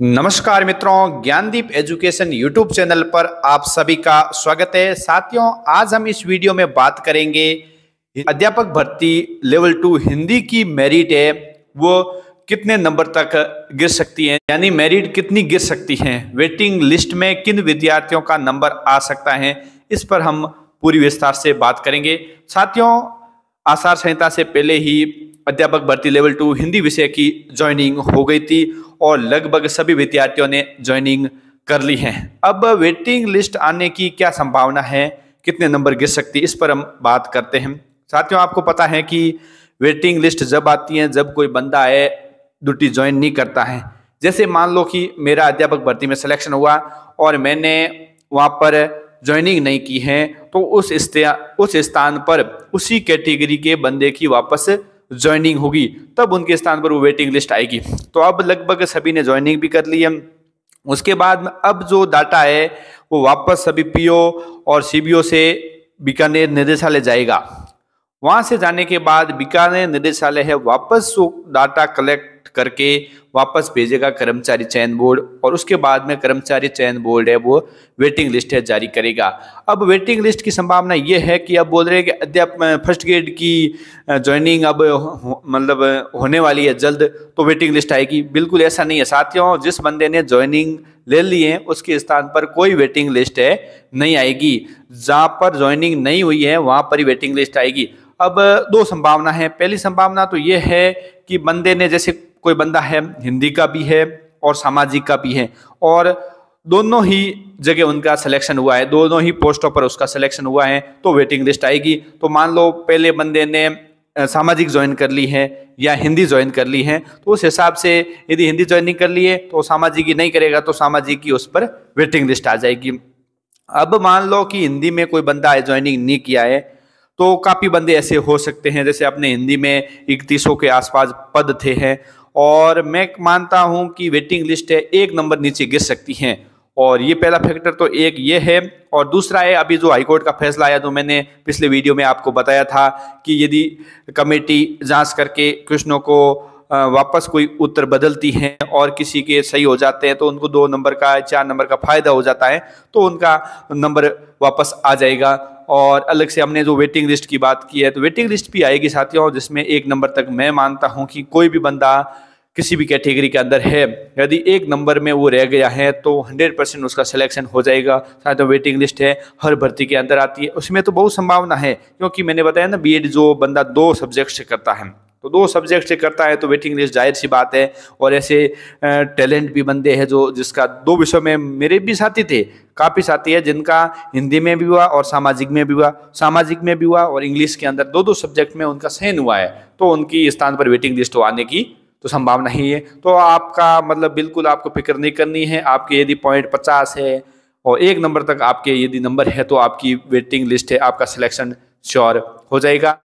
नमस्कार मित्रों, Gyandeep education YouTube channel पर आप सभी का स्वागत है। साथियों, आज हम इस वीडियो में बात करेंगे, अध्यापक भर्ती लेवल टू हिंदी की मेरिट है, वो कितने नंबर तक गिर सकती है, यानी मेरिट कितनी गिर सकती है वेटिंग लिस्ट में किन विद्यार्थियों का नंबर आ सकता है, इस पर हम पूरी विस्तार से बात करेंगे। साथियों, आचार संहिता से पहले ही अध्यापक भर्ती लेवल टू हिंदी विषय की ज्वाइनिंग हो गई थी और लगभग सभी विद्यार्थियों ने ज्वाइनिंग कर ली है। अब वेटिंग लिस्ट आने की क्या संभावना है? कितने नंबर गिर सकती है? इस पर हम बात करते हैं। साथियों, आपको पता है कि वेटिंग लिस्ट जब आती है, जब कोई बंदा है ड्यूटी ज्वाइन नहीं करता है। जैसे मान लो कि मेरा अध्यापक भर्ती में सिलेक्शन हुआ और मैंने वहाँ पर ज्वाइनिंग नहीं की है तो उस उस स्थान पर उसी कैटेगरी के बंदे की वापस ज्वाइनिंग होगी, तब उनके स्थान पर वो वेटिंग लिस्ट आएगी। तो अब लगभग सभी ने ज्वाइनिंग भी कर ली है। उसके बाद में अब जो डाटा है, वो वापस सभी पीओ और सीबीओ से बीकानेर निदेशालय जाएगा। वहाँ से जाने के बाद बीकानेर निदेशालय है, वापस वो डाटा कलेक्ट करके वापस भेजेगा कर्मचारी चयन बोर्ड और उसके बाद में कर्मचारी चयन बोर्ड है, वो वेटिंग लिस्ट है, जारी करेगा। अब वेटिंग लिस्ट की संभावना ये है कि अब बोल रहे हैं कि अध्याप फ़र्स्ट ग्रेड की ज्वाइनिंग अब मतलब होने वाली है जल्द तो वेटिंग लिस्ट आएगी। बिल्कुल ऐसा नहीं है। साथियों, जिस बंदे ने ज्वाइनिंग ले ली है, उसके स्थान पर कोई वेटिंग लिस्ट है, नहीं आएगी। जहाँ पर ज्वाइनिंग नहीं हुई है, वहाँ पर ही वेटिंग लिस्ट आएगी। अब, दो संभावना है। पहली संभावना तो ये है कि बंदे ने जैसे कोई बंदा है, हिंदी का भी है और सामाजिक का भी है। और दोनों ही जगह उनका सिलेक्शन हुआ है, दोनों ही पोस्टों पर उसका सिलेक्शन हुआ है तो वेटिंग लिस्ट आएगी। तो मान लो पहले बंदे ने सामाजिक ज्वाइन कर ली है या हिंदी ज्वाइन कर ली है तो उस हिसाब से यदि हिंदी ज्वाइनिंग कर ली है तो सामाजिक ही नहीं करेगा तो सामाजिक की उस पर वेटिंग लिस्ट आ जाएगी। अब मान लो कि हिंदी में कोई बंदा ज्वाइनिंग नहीं किया है तो काफ़ी बंदे ऐसे हो सकते हैं, जैसे अपने हिंदी में इकतीसों के आसपास पद थे हैं और मैं मानता हूँ कि वेटिंग लिस्ट है, एक नंबर नीचे गिर सकती हैं। और ये पहला फैक्टर तो एक ये है। और दूसरा है, अभी जो हाईकोर्ट का फैसला आया जो मैंने पिछले वीडियो में आपको बताया था कि यदि कमेटी जाँच करके कृष्णों को वापस कोई उत्तर बदलती हैं और किसी के सही हो जाते हैं तो उनको दो नंबर का, चार नंबर का फ़ायदा हो जाता है तो उनका नंबर वापस आ जाएगा। और अलग से हमने जो वेटिंग लिस्ट की बात की है तो वेटिंग लिस्ट भी आएगी साथियों, जिसमें एक नंबर तक मैं मानता हूँ कि कोई भी बंदा किसी भी कैटेगरी के अंदर है। यदि एक नंबर में वो रह गया है तो 100 परसेंट उसका सिलेक्शन हो जाएगा। साथ में वेटिंग लिस्ट है, हर भर्ती के अंदर आती है। उसमें तो बहुत संभावना है, क्योंकि मैंने बताया ना बीएड जो बंदा दो सब्जेक्ट से करता है। तो दो सब्जेक्ट से करता है तो वेटिंग लिस्ट ज़ाहिर सी बात है। और ऐसे टैलेंट भी बंदे हैं जो जिसका दो विषयों में मेरे भी साथी थे, काफ़ी साथी है, जिनका हिंदी में भी हुआ और सामाजिक में भी हुआ। सामाजिक में भी हुआ और इंग्लिश के अंदर दो दो सब्जेक्ट में उनका सहन हुआ है तो उनकी स्थान पर वेटिंग लिस्ट आने की तो संभावना ही है। तो आपका मतलब बिल्कुल आपको फ़िक्र नहीं करनी है, आपके यदि पॉइंट पचास है और एक नंबर तक आपके यदि नंबर है तो आपकी वेटिंग लिस्ट है, आपका सिलेक्शन श्योर हो जाएगा।